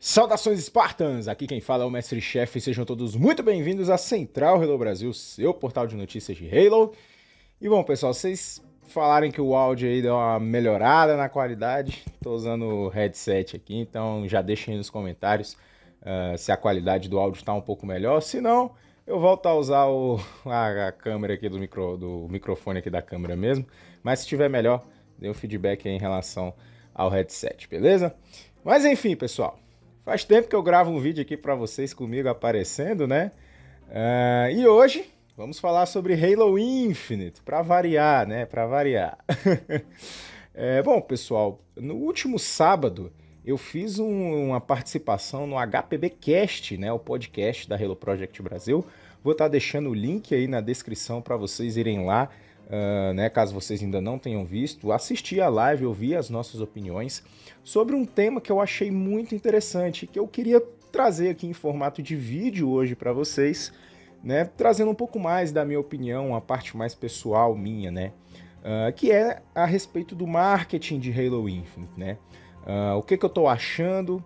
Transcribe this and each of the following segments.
Saudações Spartans! Aqui quem fala é o Mestre Chefe, sejam todos muito bem-vindos à Central Halo Brasil, seu portal de notícias de Halo. E bom, pessoal, vocês falarem que o áudio aí deu uma melhorada na qualidade, tô usando o headset aqui, então já deixem nos comentários uh, se a qualidade do áudio está um pouco melhor, se não, eu volto a usar o, a, a, câmera aqui do, micro, do microfone aqui da câmera mesmo, mas se estiver melhor, dê um feedback aí em relação ao headset, beleza? Mas enfim, pessoal, Faz tempo que eu gravo um vídeo aqui para vocês comigo aparecendo, né? Uh, e hoje vamos falar sobre Halo Infinite, para variar, né? Para variar. é, bom, pessoal, no último sábado eu fiz um, uma participação no HPB Cast, né? O podcast da Halo Project Brasil. Vou estar tá deixando o link aí na descrição para vocês irem lá Uh, né, caso vocês ainda não tenham visto, assistir a live, ouvir as nossas opiniões sobre um tema que eu achei muito interessante, que eu queria trazer aqui em formato de vídeo hoje para vocês, né, trazendo um pouco mais da minha opinião, a parte mais pessoal minha, né, uh, que é a respeito do marketing de Halo Infinite, né, uh, o que, que eu estou achando,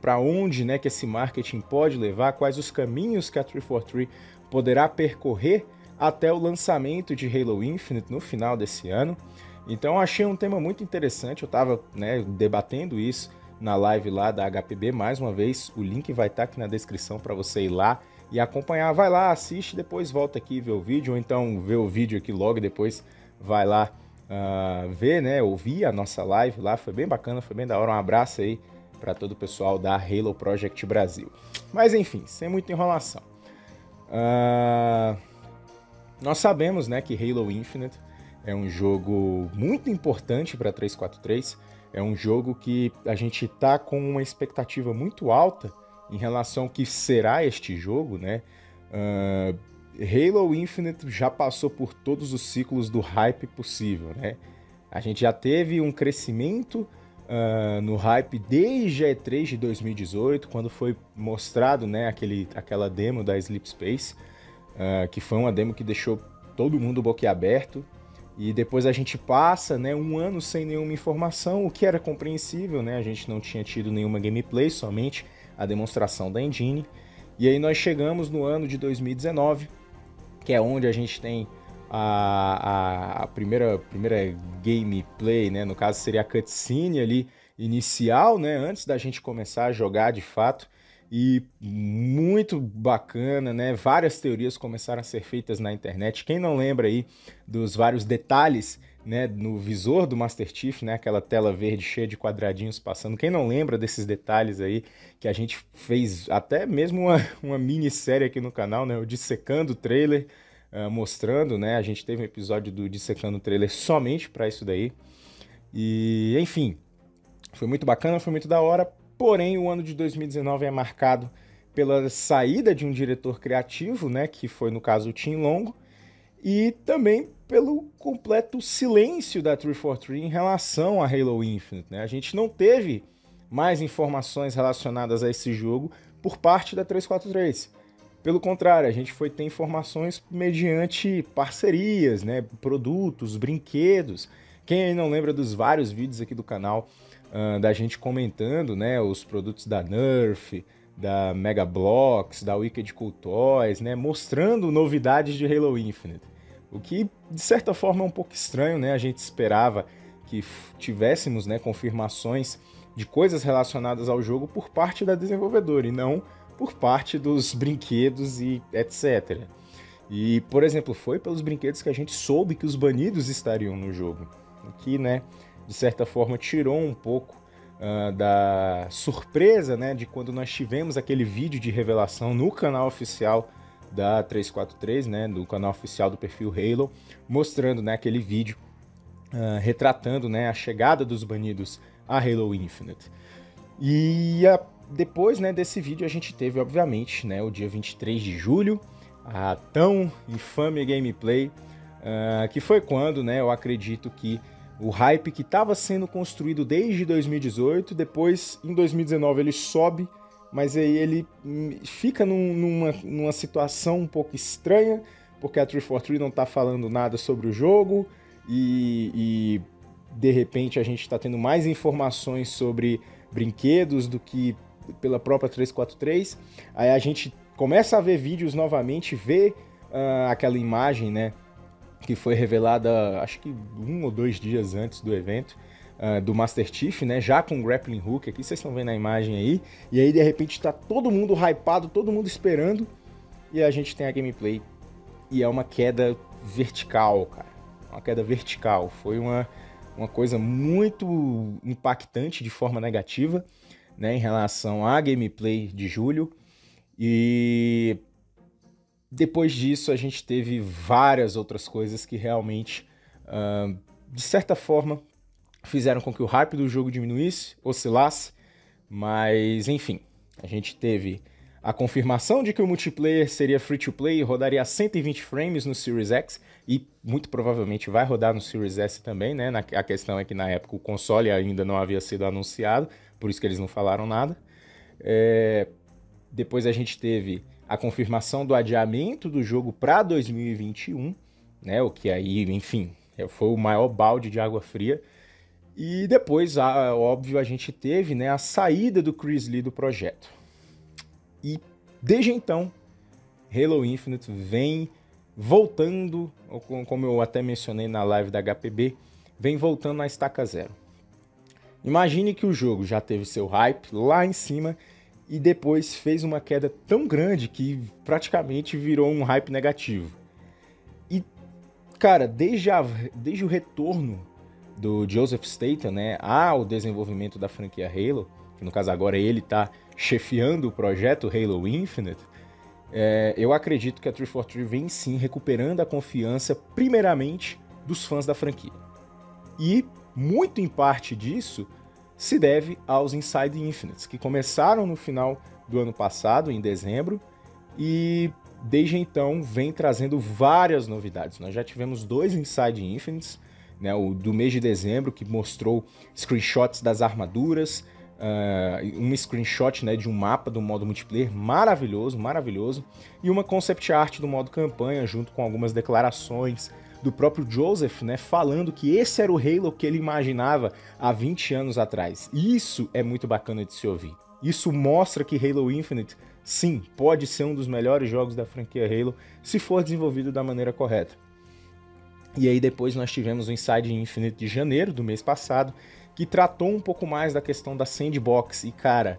para onde, né, que esse marketing pode levar, quais os caminhos que a 343 poderá percorrer até o lançamento de Halo Infinite no final desse ano. Então achei um tema muito interessante, eu estava né, debatendo isso na live lá da HPB, mais uma vez, o link vai estar tá aqui na descrição para você ir lá e acompanhar. Vai lá, assiste, depois volta aqui e vê o vídeo, ou então vê o vídeo aqui logo depois vai lá uh, ver, né, ouvir a nossa live lá, foi bem bacana, foi bem da hora. Um abraço aí para todo o pessoal da Halo Project Brasil. Mas enfim, sem muita enrolação. Uh... Nós sabemos né, que Halo Infinite é um jogo muito importante para 343, é um jogo que a gente está com uma expectativa muito alta em relação ao que será este jogo, né? Uh, Halo Infinite já passou por todos os ciclos do hype possível, né? A gente já teve um crescimento uh, no hype desde a E3 de 2018, quando foi mostrado né, aquele, aquela demo da Sleep Space uh, que foi uma demo que deixou todo mundo boquiaberto. E depois a gente passa né, um ano sem nenhuma informação, o que era compreensível, né? A gente não tinha tido nenhuma gameplay, somente a demonstração da engine. E aí nós chegamos no ano de 2019, que é onde a gente tem a, a, a primeira, primeira gameplay, né? No caso seria a cutscene ali inicial, né? Antes da gente começar a jogar de fato e muito bacana, né? Várias teorias começaram a ser feitas na internet. Quem não lembra aí dos vários detalhes, né, no visor do Master Chief, né, aquela tela verde cheia de quadradinhos passando. Quem não lembra desses detalhes aí que a gente fez até mesmo uma, uma minissérie aqui no canal, né, o dissecando o trailer, uh, mostrando, né? A gente teve um episódio do dissecando o trailer somente para isso daí. E, enfim, foi muito bacana, foi muito da hora. Porém, o ano de 2019 é marcado pela saída de um diretor criativo, né, que foi no caso o Tim Longo, e também pelo completo silêncio da 343 em relação a Halo Infinite. Né? A gente não teve mais informações relacionadas a esse jogo por parte da 343. Pelo contrário, a gente foi ter informações mediante parcerias, né, produtos, brinquedos. Quem aí não lembra dos vários vídeos aqui do canal uh, da gente comentando né, os produtos da Nerf, da Mega Bloks, da Wicked Cool Toys, né, mostrando novidades de Halo Infinite. O que, de certa forma, é um pouco estranho, né? A gente esperava que tivéssemos né, confirmações de coisas relacionadas ao jogo por parte da desenvolvedora e não por parte dos brinquedos e etc. E, por exemplo, foi pelos brinquedos que a gente soube que os banidos estariam no jogo. O que, né, de certa forma, tirou um pouco uh, da surpresa né, de quando nós tivemos aquele vídeo de revelação no canal oficial da 343, né, do canal oficial do perfil Halo, mostrando né, aquele vídeo uh, retratando né, a chegada dos banidos a Halo Infinite. E depois né, desse vídeo a gente teve, obviamente, né, o dia 23 de julho, a tão infame gameplay, uh, que foi quando né, eu acredito que o hype que estava sendo construído desde 2018, depois em 2019 ele sobe, mas aí ele hum, fica num, numa, numa situação um pouco estranha, porque a 343 não está falando nada sobre o jogo e, e de repente a gente está tendo mais informações sobre brinquedos do que pela própria 343. Aí a gente começa a ver vídeos novamente, vê uh, aquela imagem, né? Que foi revelada, acho que um ou dois dias antes do evento, uh, do Master Chief, né? Já com grappling hook aqui, vocês estão vendo a imagem aí. E aí, de repente, tá todo mundo hypado, todo mundo esperando. E a gente tem a gameplay. E é uma queda vertical, cara. Uma queda vertical. Foi uma, uma coisa muito impactante de forma negativa, né? Em relação à gameplay de julho. E depois disso a gente teve várias outras coisas que realmente, uh, de certa forma, fizeram com que o hype do jogo diminuísse, oscilasse, mas enfim, a gente teve a confirmação de que o multiplayer seria free to play e rodaria a 120 frames no Series X e muito provavelmente vai rodar no Series S também, né? a questão é que na época o console ainda não havia sido anunciado, por isso que eles não falaram nada. É... Depois a gente teve a confirmação do adiamento do jogo para 2021, né? O que aí, enfim, é, foi o maior balde de água fria. E depois, óbvio, a gente teve né, a saída do Chris Lee do projeto. E desde então, Halo Infinite vem voltando, como eu até mencionei na live da HPB, vem voltando na estaca zero. Imagine que o jogo já teve seu hype lá em cima e depois fez uma queda tão grande que praticamente virou um hype negativo. E, cara, desde, a, desde o retorno do Joseph Staten né, ao desenvolvimento da franquia Halo, que no caso agora ele está chefiando o projeto Halo Infinite, é, eu acredito que a 343 vem sim recuperando a confiança, primeiramente, dos fãs da franquia. E, muito em parte disso, se deve aos Inside Infinites, que começaram no final do ano passado, em dezembro, e desde então vem trazendo várias novidades. Nós já tivemos dois Inside Infinites, né, o do mês de dezembro, que mostrou screenshots das armaduras, uh, um screenshot né, de um mapa do modo multiplayer maravilhoso, maravilhoso, e uma concept art do modo campanha, junto com algumas declarações do próprio Joseph, né, falando que esse era o Halo que ele imaginava há 20 anos atrás. Isso é muito bacana de se ouvir. Isso mostra que Halo Infinite, sim, pode ser um dos melhores jogos da franquia Halo se for desenvolvido da maneira correta. E aí depois nós tivemos o Inside Infinite de janeiro do mês passado, que tratou um pouco mais da questão da sandbox. E cara,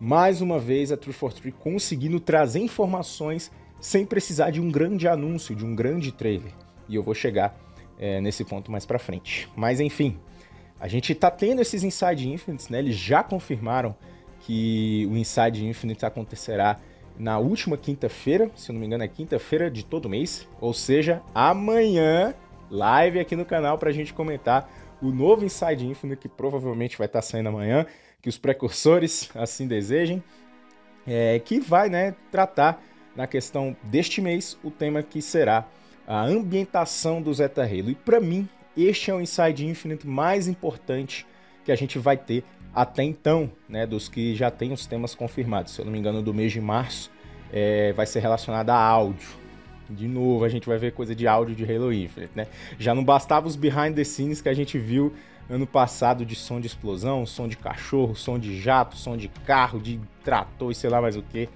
mais uma vez a 343 conseguindo trazer informações sem precisar de um grande anúncio, de um grande trailer. E eu vou chegar é, nesse ponto mais para frente. Mas enfim, a gente está tendo esses Inside Infinites, né? Eles já confirmaram que o Inside Infinite acontecerá na última quinta-feira, se eu não me engano é quinta-feira de todo mês, ou seja, amanhã live aqui no canal para a gente comentar o novo Inside Infinite, que provavelmente vai estar tá saindo amanhã, que os precursores assim desejem, é, que vai né, tratar na questão deste mês o tema que será a ambientação do Zeta Halo. E para mim, este é o Inside Infinite mais importante que a gente vai ter até então, né, dos que já tem os temas confirmados. Se eu não me engano, do mês de março é, vai ser relacionado a áudio. De novo, a gente vai ver coisa de áudio de Halo Infinite, né? Já não bastava os behind the scenes que a gente viu ano passado de som de explosão, som de cachorro, som de jato, som de carro, de trator e sei lá mais o que.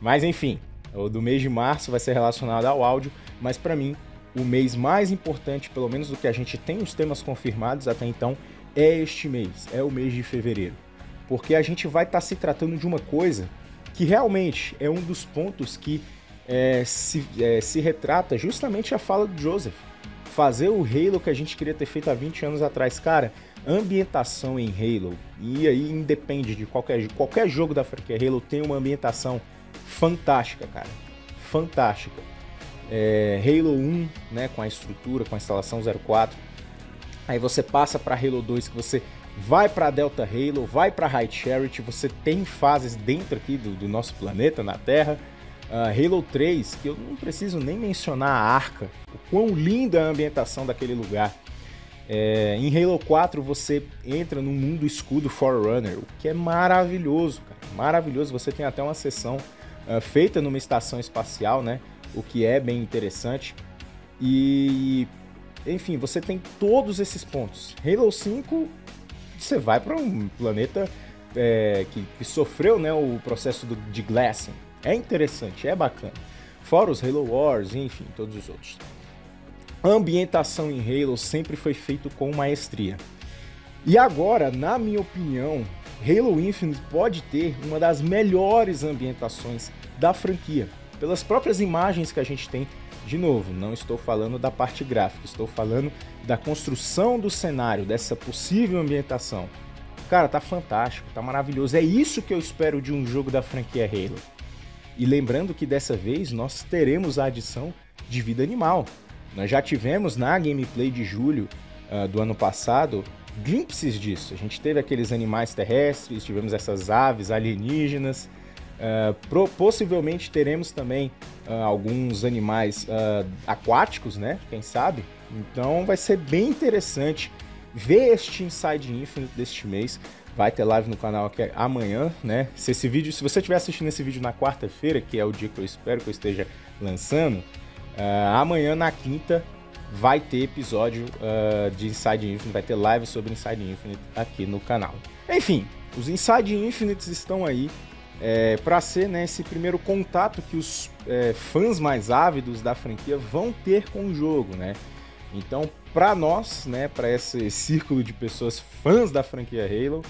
Mas enfim, o do mês de março vai ser relacionado ao áudio, mas para mim o mês mais importante, pelo menos do que a gente tem os temas confirmados até então, é este mês, é o mês de fevereiro. Porque a gente vai estar tá se tratando de uma coisa que realmente é um dos pontos que é, se, é, se retrata justamente a fala do Joseph. Fazer o Halo que a gente queria ter feito há 20 anos atrás. Cara, ambientação em Halo, e aí independe de qualquer, qualquer jogo da franquia Halo, tem uma ambientação fantástica, cara. Fantástica. É, Halo 1, né, com a estrutura, com a instalação 04. Aí você passa para Halo 2 que você vai para Delta Halo, vai para High Charity, você tem fases dentro aqui do, do nosso planeta, na Terra. Uh, Halo 3, que eu não preciso nem mencionar a arca, o quão linda é a ambientação daquele lugar. É, em Halo 4 você entra no mundo escudo Forerunner, o que é maravilhoso, cara, maravilhoso. Você tem até uma sessão uh, feita numa estação espacial, né? O que é bem interessante. E, enfim, você tem todos esses pontos. Halo 5, você vai para um planeta é, que, que, sofreu né, o processo do, de glassing. É interessante, é bacana. Fora os Halo Wars, enfim, todos os outros. A ambientação em Halo sempre foi feito com maestria. E agora, na minha opinião, Halo Infinite pode ter uma das melhores ambientações da franquia, pelas próprias imagens que a gente tem. De novo, não estou falando da parte gráfica, estou falando da construção do cenário, dessa possível ambientação. Cara, tá fantástico, tá maravilhoso. É isso que eu espero de um jogo da franquia Halo. E lembrando que dessa vez nós teremos a adição de vida animal. Nós já tivemos na gameplay de julho uh, do ano passado glimpses disso. A gente teve aqueles animais terrestres, tivemos essas aves alienígenas. Uh, possivelmente teremos também uh, alguns animais uh, aquáticos, né? Quem sabe? Então vai ser bem interessante ver este Inside Infinite deste mês. Vai ter live no canal aqui amanhã, né? Se esse vídeo, se você estiver assistindo esse vídeo na quarta-feira, que é o dia que eu espero que eu esteja lançando, amanhã na quinta vai ter episódio uh, de Inside Infinite, vai ter live sobre Inside Infinite aqui no canal. Enfim, os Inside Infinites estão aí é, para ser né, esse primeiro contato que os é, fãs mais ávidos da franquia vão ter com o jogo, né? Então, para nós, né, para esse círculo de pessoas fãs da franquia Halo,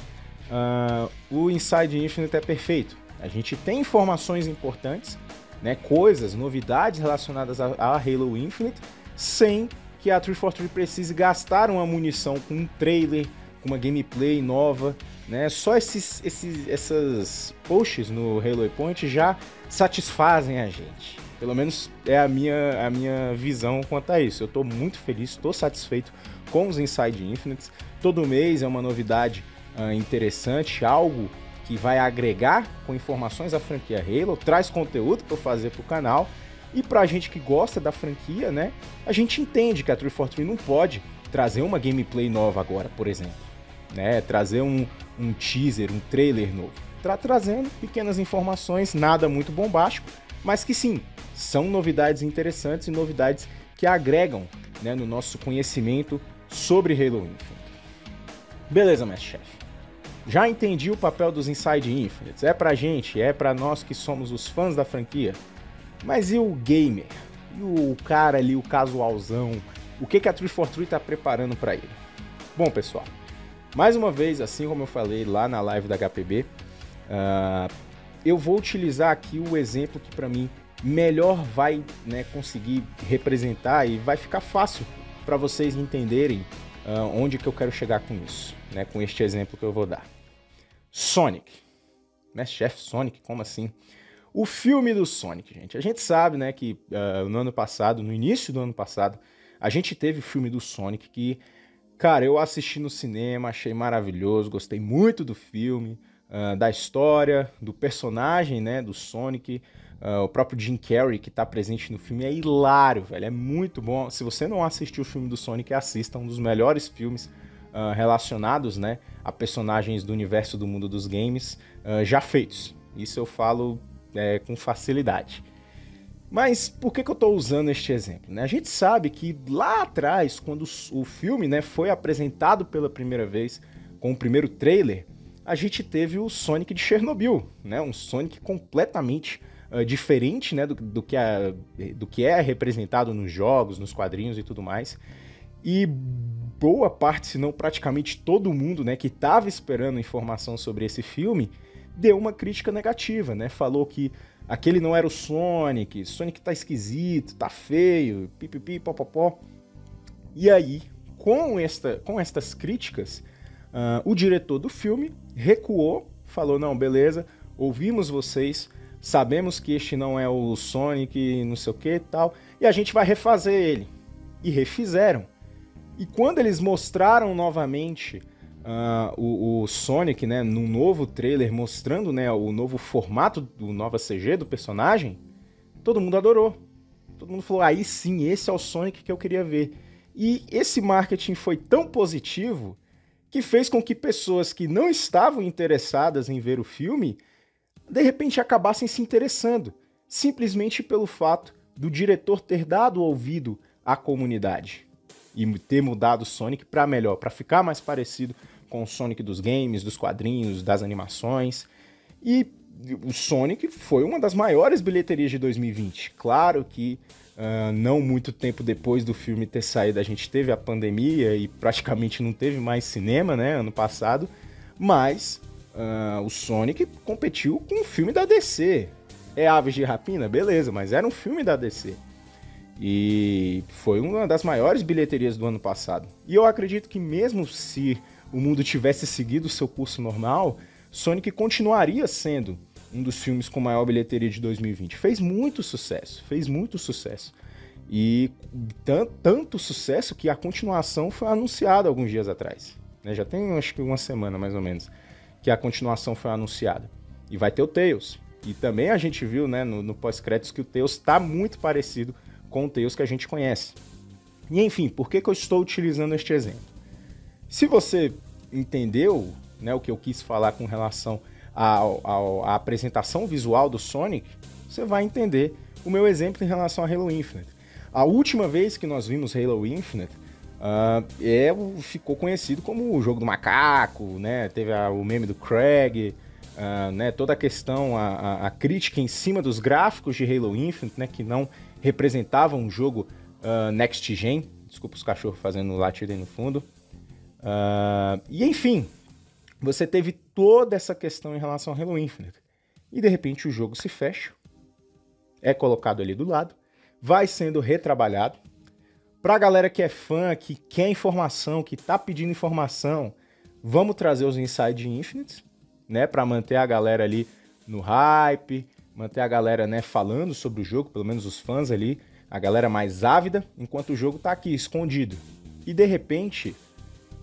uh, o Inside Infinite é perfeito. A gente tem informações importantes, né, coisas, novidades relacionadas a, a Halo Infinite, sem que a 343 precise gastar uma munição com um trailer, com uma gameplay nova, né? Só esses, esses essas posts no Halo Point já satisfazem a gente. Pelo menos é a minha, a minha visão quanto a isso. Eu estou muito feliz, estou satisfeito com os Inside Infinites. Todo mês é uma novidade uh, interessante, algo que vai agregar com informações à franquia Halo, traz conteúdo para fazer para o canal e pra gente que gosta da franquia, né, a gente entende que a 343 não pode trazer uma gameplay nova agora, por exemplo. Né, trazer um, um teaser, um trailer novo. Tá trazendo pequenas informações, nada muito bombástico, mas que sim, são novidades interessantes e novidades que agregam né, no nosso conhecimento sobre Halo Infinite. Beleza, mestre chefe. Já entendi o papel dos Inside Infinite. É pra gente, é pra nós que somos os fãs da franquia. Mas e o gamer? E o cara ali, o casualzão? O que, que a 343 está preparando para ele? Bom, pessoal, mais uma vez, assim como eu falei lá na live da HPB, uh, ah, eu vou utilizar aqui o exemplo que para mim melhor vai né, conseguir representar e vai ficar fácil para vocês entenderem uh, onde que eu quero chegar com isso, né, com este exemplo que eu vou dar. Sonic. Né, chefe Sonic, como assim? O filme do Sonic, gente. A gente sabe, né, que uh, no ano passado, no início do ano passado, a gente teve o filme do Sonic que, cara, eu assisti no cinema, achei maravilhoso, gostei muito do filme, uh, da história, do personagem, né, do Sonic. Uh, o próprio Jim Carrey que tá presente no filme é hilário, velho. É muito bom. Se você não assistiu o filme do Sonic, assista. Um dos melhores filmes uh, relacionados né, a personagens do universo do mundo dos games uh, já feitos. Isso eu falo é, com facilidade. Mas por que, que eu estou usando este exemplo? Né? A gente sabe que lá atrás, quando o filme né, foi apresentado pela primeira vez com o primeiro trailer, a gente teve o Sonic de Chernobyl, né? um Sonic completamente uh, diferente né, do, do, que é, do que é representado nos jogos, nos quadrinhos e tudo mais. E boa parte, se não praticamente todo mundo né, que estava esperando informação sobre esse filme deu uma crítica negativa, né? Falou que aquele não era o Sonic, Sonic tá esquisito, tá feio, pipipi, popopó. E aí, com, esta, com estas críticas, uh, o diretor do filme recuou, falou: não, beleza, ouvimos vocês, sabemos que este não é o Sonic, não sei o que tal, e a gente vai refazer ele. E refizeram. E quando eles mostraram novamente uh, o, o, Sonic, né, num novo trailer mostrando, né, o novo formato do nova CG do personagem, todo mundo adorou. Todo mundo falou: aí sim, esse é o Sonic que eu queria ver. E esse marketing foi tão positivo que fez com que pessoas que não estavam interessadas em ver o filme, de repente acabassem se interessando, simplesmente pelo fato do diretor ter dado ouvido à comunidade e ter mudado o Sonic para melhor, para ficar mais parecido com o Sonic dos games, dos quadrinhos, das animações. E o Sonic foi uma das maiores bilheterias de 2020. Claro que uh, não muito tempo depois do filme ter saído, a gente teve a pandemia e praticamente não teve mais cinema, né, ano passado. Mas uh, o Sonic competiu com um filme da DC. É Aves de Rapina? Beleza, mas era um filme da DC. E foi uma das maiores bilheterias do ano passado. E eu acredito que mesmo se o mundo tivesse seguido o seu curso normal, Sonic continuaria sendo um dos filmes com maior bilheteria de 2020. Fez muito sucesso, fez muito sucesso. E tanto sucesso que a continuação foi anunciada alguns dias atrás. Né? Já tem acho que uma semana mais ou menos que a continuação foi anunciada. E vai ter o Tails. E também a gente viu né, no, no pós-créditos que o Tails está muito parecido com o Tails que a gente conhece. E enfim, por que, que eu estou utilizando este exemplo? Se você entendeu né, o que eu quis falar com relação à apresentação visual do Sonic, você vai entender o meu exemplo em relação a Halo Infinite. A última vez que nós vimos Halo Infinite uh, é, ficou conhecido como o jogo do macaco, né? Teve a, o meme do Craig, uh, né? toda a questão, a, a, a, crítica em cima dos gráficos de Halo Infinite, né? que não representavam um jogo uh, next gen. Desculpa os cachorros fazendo latido aí no fundo. E enfim, você teve toda essa questão em relação ao Halo Infinite. E de repente o jogo se fecha, é colocado ali do lado, vai sendo retrabalhado. Pra galera que é fã, que quer informação, que tá pedindo informação, vamos trazer os Inside Infinite, né, para manter a galera ali no hype, manter a galera, né, falando sobre o jogo, pelo menos os fãs ali, a galera mais ávida, enquanto o jogo tá aqui escondido. E de repente,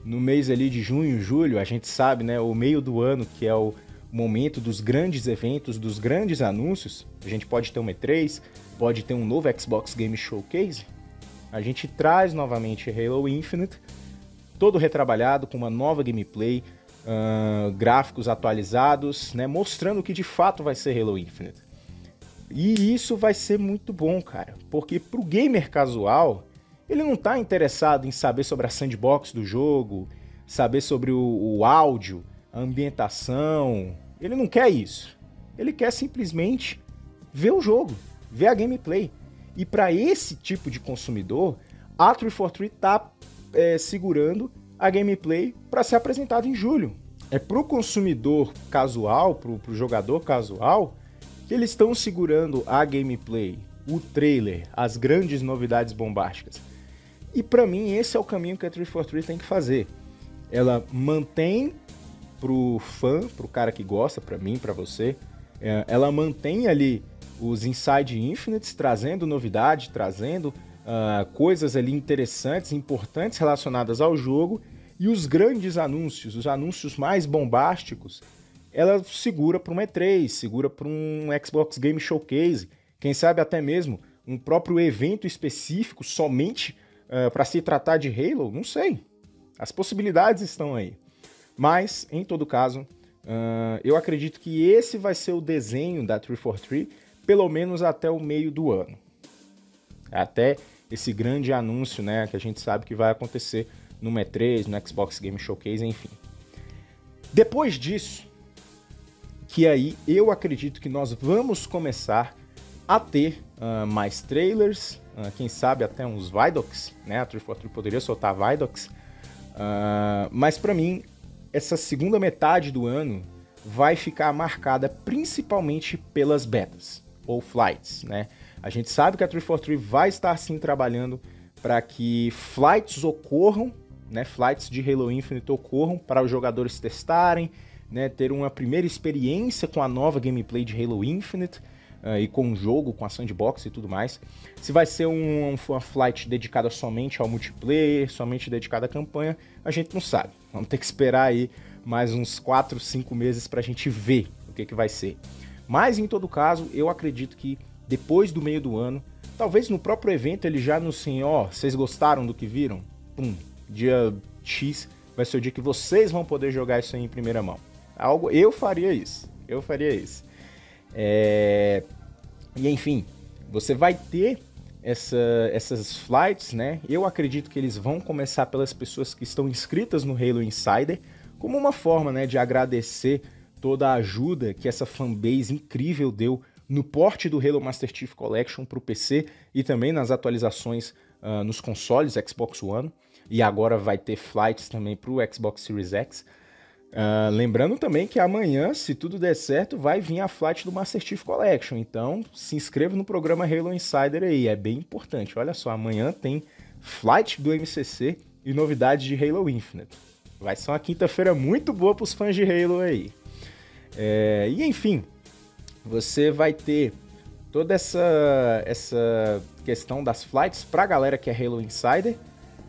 no mês ali de junho, julho, a gente sabe, né, o meio do ano, que é o momento dos grandes eventos, dos grandes anúncios, a gente pode ter um E3, pode ter um novo Xbox Game Showcase, a gente traz novamente Halo Infinite, todo retrabalhado com uma nova gameplay, uh, gráficos atualizados, né, mostrando o que de fato vai ser Halo Infinite. E isso vai ser muito bom, cara, porque pro gamer casual, ele não está interessado em saber sobre a sandbox do jogo, saber sobre o, o áudio, a ambientação. Ele não quer isso. Ele quer simplesmente ver o jogo, ver a gameplay. E para esse tipo de consumidor, a 343 está é, segurando a gameplay para ser apresentada em julho. É para o consumidor casual, para o jogador casual, que eles estão segurando a gameplay, o trailer, as grandes novidades bombásticas. E para mim esse é o caminho que a 343 tem que fazer. Ela mantém pro fã, pro cara que gosta, para mim, para você, é, ela mantém ali os Inside Infinites, trazendo novidade, trazendo uh, coisas ali interessantes, importantes relacionadas ao jogo, e os grandes anúncios, os anúncios mais bombásticos, ela segura para um E3, segura para um Xbox Game Showcase, quem sabe até mesmo um próprio evento específico somente uh, para se tratar de Halo? Não sei. As possibilidades estão aí. Mas, em todo caso, uh, eu acredito que esse vai ser o desenho da 343, pelo menos até o meio do ano. Até esse grande anúncio, né, que a gente sabe que vai acontecer no E3, no Xbox Game Showcase, enfim. Depois disso, que aí eu acredito que nós vamos começar a ter uh, mais trailers, uh, quem sabe até uns Vidocs, né? A 343 poderia soltar Vidocs. Uh, mas para mim, essa segunda metade do ano vai ficar marcada principalmente pelas betas ou flights, né? A gente sabe que a 343 vai estar sim trabalhando para que flights ocorram, né? Flights de Halo Infinite ocorram para os jogadores testarem, né? Ter uma primeira experiência com a nova gameplay de Halo Infinite uh, e com o jogo, com a sandbox e tudo mais. Se vai ser um, uma flight dedicada somente ao multiplayer, somente dedicada à campanha, a gente não sabe. Vamos ter que esperar aí mais uns 4, 5 meses para a gente ver o que, que vai ser. Mas em todo caso, eu acredito que depois do meio do ano, talvez no próprio evento ele já anunciem, ó, oh, vocês gostaram do que viram? Pum, dia X vai ser o dia que vocês vão poder jogar isso aí em primeira mão. Algo, eu faria isso. Eu faria isso. É... E enfim, você vai ter essa, essas flights, né? Eu acredito que eles vão começar pelas pessoas que estão inscritas no Halo Insider, como uma forma né, de agradecer toda a ajuda que essa fanbase incrível deu no porte do Halo Master Chief Collection para o PC e também nas atualizações uh, nos consoles Xbox One. E agora vai ter flights também para o Xbox Series X. Uh, lembrando também que amanhã, se tudo der certo, vai vir a flight do Master Chief Collection. Então se inscreva no programa Halo Insider aí, é bem importante. Olha só, amanhã tem flight do MCC e novidades de Halo Infinite. Vai ser uma quinta-feira muito boa para os fãs de Halo aí. É, e enfim, você vai ter toda essa, essa questão das flights para a galera que é Halo Insider.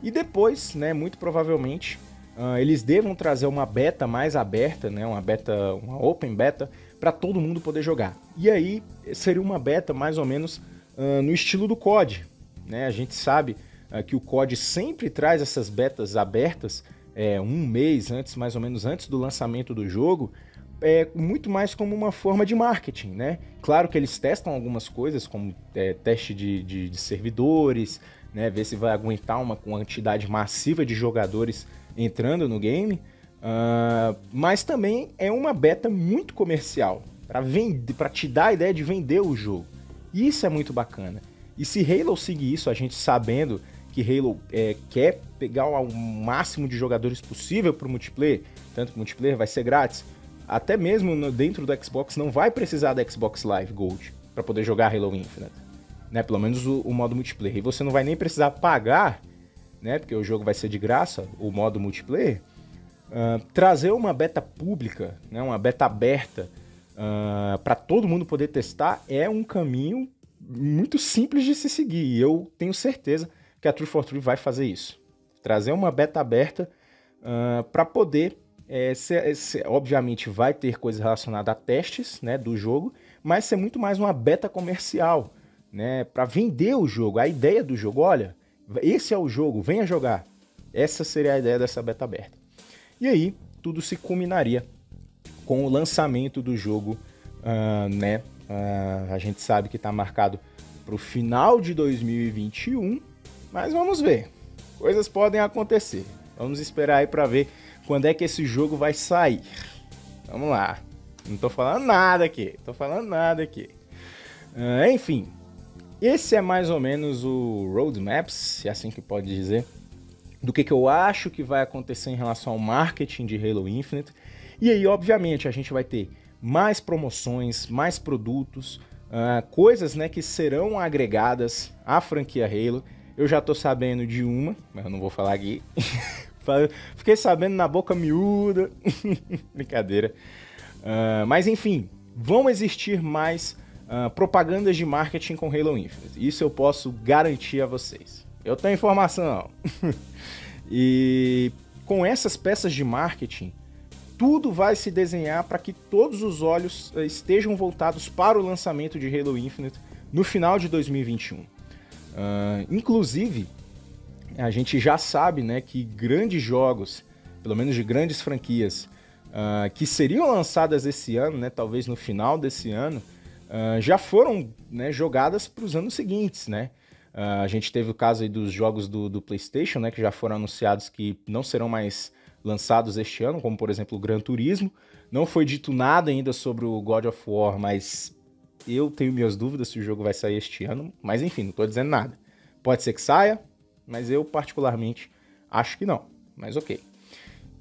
E depois, né, muito provavelmente, uh, eles devam trazer uma beta mais aberta, né, uma beta, uma open beta, para todo mundo poder jogar. E aí seria uma beta mais ou menos uh, no estilo do COD. Né? A gente sabe uh, que o COD sempre traz essas betas abertas é, um mês antes, mais ou menos antes do lançamento do jogo, é muito mais como uma forma de marketing, né? Claro que eles testam algumas coisas, como é, teste de, de, de, servidores, né? Ver se vai aguentar uma quantidade massiva de jogadores entrando no game, uh, mas também é uma beta muito comercial para te dar a ideia de vender o jogo. Isso é muito bacana. E se Halo seguir isso, a gente sabendo que Halo é, quer pegar o máximo de jogadores possível para o multiplayer, tanto que o multiplayer vai ser grátis, até mesmo no, dentro do Xbox não vai precisar da Xbox Live Gold para poder jogar Halo Infinite, né? Pelo menos o, o, modo multiplayer. E você não vai nem precisar pagar, né? Porque o jogo vai ser de graça, o modo multiplayer. Uh, trazer uma beta pública, né? Uma beta aberta uh, ah, para todo mundo poder testar é um caminho muito simples de se seguir. E eu tenho certeza que a True for True vai fazer isso. Trazer uma beta aberta uh, ah, para poder, é, ser, obviamente, vai ter coisas relacionadas a testes né, do jogo, mas ser muito mais uma beta comercial, né, para vender o jogo, a ideia do jogo. Olha, esse é o jogo, venha jogar. Essa seria a ideia dessa beta aberta. E aí, tudo se culminaria com o lançamento do jogo, uh, né? Uh, a gente sabe que está marcado para o final de 2021 mas vamos ver. Coisas podem acontecer. Vamos esperar aí para ver quando é que esse jogo vai sair. Vamos lá. Não tô falando nada aqui. Tô falando nada aqui. Uh, enfim, esse é mais ou menos o roadmap, se é assim que pode dizer, do que, que eu acho que vai acontecer em relação ao marketing de Halo Infinite. E aí, obviamente, a gente vai ter mais promoções, mais produtos, uh, coisas né, que serão agregadas à franquia Halo. Eu já tô sabendo de uma, mas eu não vou falar aqui. Fiquei sabendo na boca miúda. Brincadeira. Uh, mas enfim, vão existir mais uh, propagandas de marketing com Halo Infinite. Isso eu posso garantir a vocês. Eu tenho informação. e com essas peças de marketing, tudo vai se desenhar para que todos os olhos eh, estejam voltados para o lançamento de Halo Infinite no final de 2021. Uh, inclusive, a gente já sabe né, que grandes jogos, pelo menos de grandes franquias, uh, que seriam lançadas esse ano, né, talvez no final desse ano, uh, já foram né, jogadas para os anos seguintes. Né? a gente teve o caso aí dos jogos do, do, PlayStation, né, que já foram anunciados que não serão mais lançados este ano, como por exemplo o Gran Turismo. Não foi dito nada ainda sobre o God of War, mas eu tenho minhas dúvidas se o jogo vai sair este ano, mas enfim, não estou dizendo nada. Pode ser que saia, mas eu particularmente acho que não. Mas ok.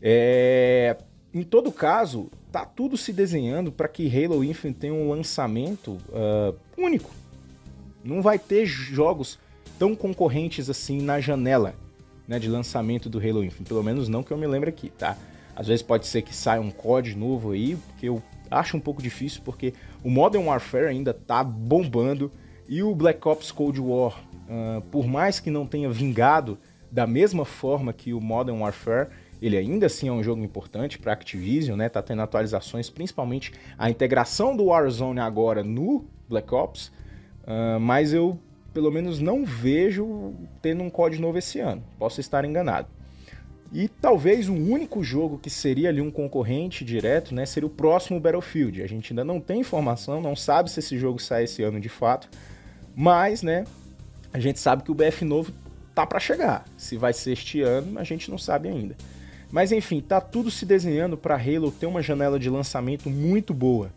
É... Em todo caso, tá tudo se desenhando para que Halo Infinite tenha um lançamento uh, único. Não vai ter jogos tão concorrentes assim na janela né, de lançamento do Halo Infinite. Pelo menos não que eu me lembre aqui, tá? Às vezes pode ser que saia um COD novo aí, porque eu acho um pouco difícil porque o Modern Warfare ainda tá bombando e o Black Ops Cold War, uh, por mais que não tenha vingado da mesma forma que o Modern Warfare, ele ainda assim é um jogo importante para Activision, né? Tá tendo atualizações, principalmente a integração do Warzone agora no Black Ops, uh, mas eu pelo menos não vejo tendo um código novo esse ano. Posso estar enganado. E talvez o único jogo que seria ali um concorrente direto, né, seria o próximo Battlefield. A gente ainda não tem informação, não sabe se esse jogo sai esse ano de fato, mas, né, a gente sabe que o BF novo tá para chegar. Se vai ser este ano, a gente não sabe ainda. Mas enfim, tá tudo se desenhando para Halo ter uma janela de lançamento muito boa,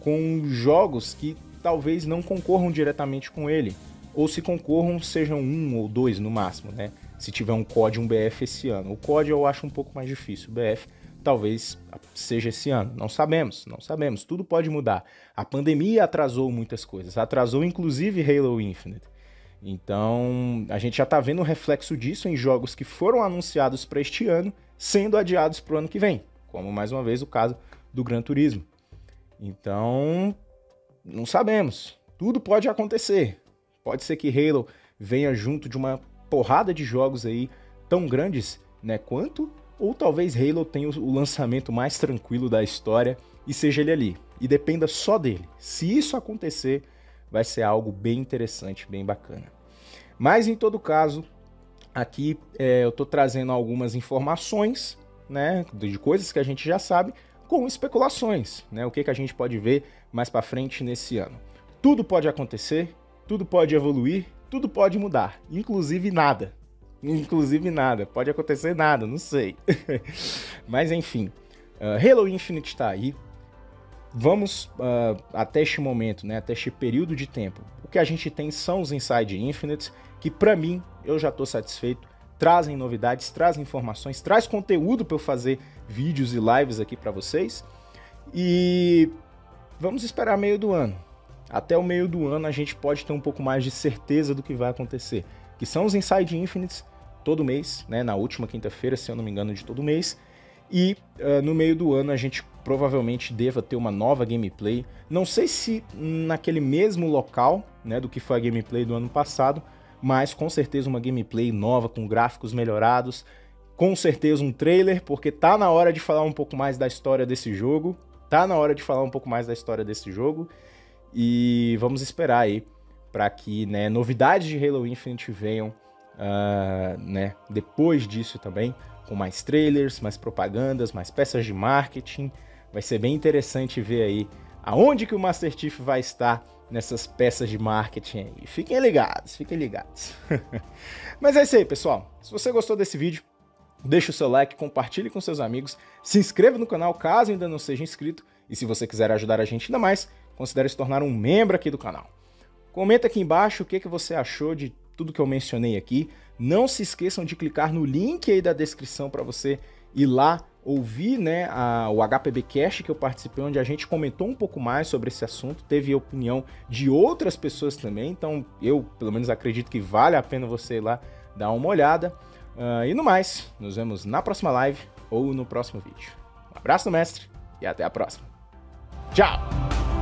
com jogos que talvez não concorram diretamente com ele, ou se concorram sejam um ou dois no máximo, né? Se tiver um COD um BF esse ano. O COD eu acho um pouco mais difícil, o BF talvez seja esse ano. Não sabemos, não sabemos. Tudo pode mudar. A pandemia atrasou muitas coisas, atrasou inclusive Halo Infinite. Então, a gente já está vendo o reflexo disso em jogos que foram anunciados para este ano, sendo adiados para o ano que vem, como mais uma vez o caso do Gran Turismo. Então, não sabemos. Tudo pode acontecer. Pode ser que Halo venha junto de uma porrada de jogos aí tão grandes, né, quanto ou talvez Halo tenha o lançamento mais tranquilo da história e seja ele ali. E dependa só dele. Se isso acontecer, vai ser algo bem interessante, bem bacana. Mas em todo caso, aqui é, eu estou trazendo algumas informações, né, de coisas que a gente já sabe, com especulações, né, o que, que a gente pode ver mais para frente nesse ano. Tudo pode acontecer, tudo pode evoluir, tudo pode mudar, inclusive nada. Inclusive nada, pode acontecer nada, não sei. Mas enfim, uh, Halo Infinite está aí. Vamos uh, até este momento, né, até este período de tempo. O que a gente tem são os Inside Infinite, que para mim eu já estou satisfeito. Trazem novidades, trazem informações, traz conteúdo para eu fazer vídeos e lives aqui para vocês. E vamos esperar meio do ano. Até o meio do ano a gente pode ter um pouco mais de certeza do que vai acontecer. Que são os Inside Infinites todo mês, né? Na última quinta-feira, se eu não me engano, de todo mês. E uh, no meio do ano a gente provavelmente deva ter uma nova gameplay. Não sei se naquele mesmo local, né, do que foi a gameplay do ano passado, mas com certeza uma gameplay nova, com gráficos melhorados, com certeza um trailer, porque tá na hora de falar um pouco mais da história desse jogo, tá na hora de falar um pouco mais da história desse jogo, e vamos esperar aí para que né, novidades de Halo Infinite venham uh, né, depois disso também, com mais trailers, mais propagandas, mais peças de marketing. Vai ser bem interessante ver aí aonde que o Master Chief vai estar nessas peças de marketing aí. Fiquem ligados, fiquem ligados. Mas é isso aí, pessoal. Se você gostou desse vídeo, deixe o seu like, compartilhe com seus amigos, se inscreva no canal caso ainda não seja inscrito e se você quiser ajudar a gente ainda mais, considere se tornar um membro aqui do canal. Comenta aqui embaixo o que, que você achou de tudo que eu mencionei aqui. Não se esqueçam de clicar no link aí da descrição para você ir lá ouvir né, a, o HPBcast que eu participei, onde a gente comentou um pouco mais sobre esse assunto, teve a opinião de outras pessoas também, então eu, pelo menos, acredito que vale a pena você ir lá dar uma olhada. Uh, e no mais, nos vemos na próxima live ou no próximo vídeo. Um abraço mestre e até a próxima. Tchau!